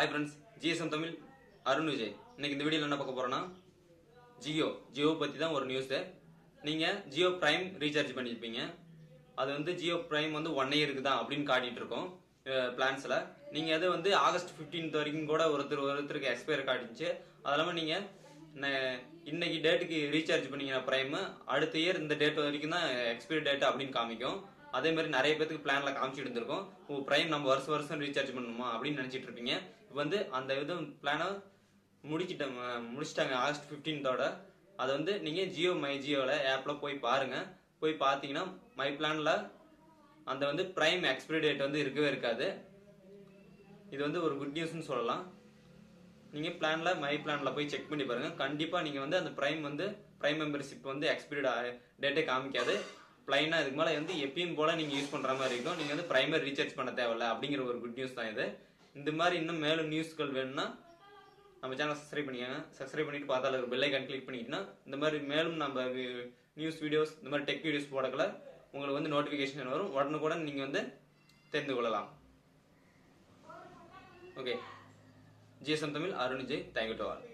Hi friends GSM Tamil Arun Vijay. இன்னைக்கு இந்த வீடியோவில் என்ன பார்க்க போறோம்னா ஜியோ ஜியோ பற்றி தான் ஒரு நியூஸு நீங்கள் ஜியோ ப்ரைம் ரீசார்ஜ் பண்ணியிருப்பீங்க அது வந்து ஜியோ ப்ரைம் வந்து ஒன் இயருக்கு தான் அப்படின்னு காட்டிட்டு இருக்கோம். பிளான்ஸில் நீங்கள் அது வந்து ஆகஸ்ட் 15th வரைக்கும் கூட ஒருத்தர் ஒருத்தருக்கு எக்ஸ்பயர் காட்டிச்சு அது இல்லாமல் நீங்கள் இன்னைக்கு டேட்டுக்கு ரீசார்ஜ் பண்ணீங்கன்னா ப்ரைமு அடுத்த இயர் இந்த டேட் வரைக்கும் தான் எக்ஸ்பைரி டேட் அப்படின்னு காமிக்கும். அதே மாதிரி நிறைய பேத்துக்கு பிளான்ல காமிச்சிட்டு இருந்திருக்கும். ஓ பிரைம் நம்ம வருஷம் வருஷம் ரீசார்ஜ் பண்ணணுமா அப்படின்னு நினைச்சிட்டு இருப்பீங்க. இப்போ வந்து அந்த இது பிளானை முடிச்சிட்ட முடிச்சிட்டாங்க ஆகஸ்ட் ஃபிஃப்டீன்த்தோட அதை வந்து நீங்க ஜியோ மை ஜியோல ஆப்ல போய் பாருங்க. போய் பார்த்தீங்கன்னா மை பிளான்ல அந்த வந்து பிரைம் எக்ஸ்பிரி டேட் வந்து இருக்கவே இருக்காது. இது வந்து ஒரு குட் நியூஸ்னு சொல்லலாம். நீங்கள் பிளானில் மை பிளானில் போய் செக் பண்ணி பாருங்கள் கண்டிப்பாக நீங்கள் வந்து அந்த ப்ரைம் வந்து ப்ரைம் மெம்பர்ஷிப் வந்து எக்ஸ்பீரியட் டேட்டே காமிக்காது. பிளைனாக இதுக்கு மேலே வந்து எப்பயும் போல் நீங்கள் யூஸ் பண்ணுற மாதிரி இருக்கும். நீங்கள் வந்து ப்ரைமரி ரீசார்ஜ் பண்ண தேவையில்ல அப்படிங்கிற ஒரு குட் நியூஸ் தான் இது. இந்த மாதிரி இன்னும் மேலும் நியூஸ்கள் வேணும்னா நம்ம சேனல் சப்ஸ்கிரைப் பண்ணிக்கோங்க. சப்ஸ்கிரைப் பண்ணிட்டு பார்த்தால ஒரு பெல் ஐக்கான் கிளிக் பண்ணிக்கிட்டீங்கன்னா இந்த மாதிரி மேலும் நம்ம நியூஸ் வீடியோஸ் இந்த மாதிரி டெக் வீடியோஸ் போடக்கல உங்களுக்கு வந்து நோட்டிஃபிகேஷன் வரும். உடனுக்குடன் நீங்கள் வந்து தெரிந்து கொள்ளலாம். Okay GSM Tamil Arun Jay thank you to all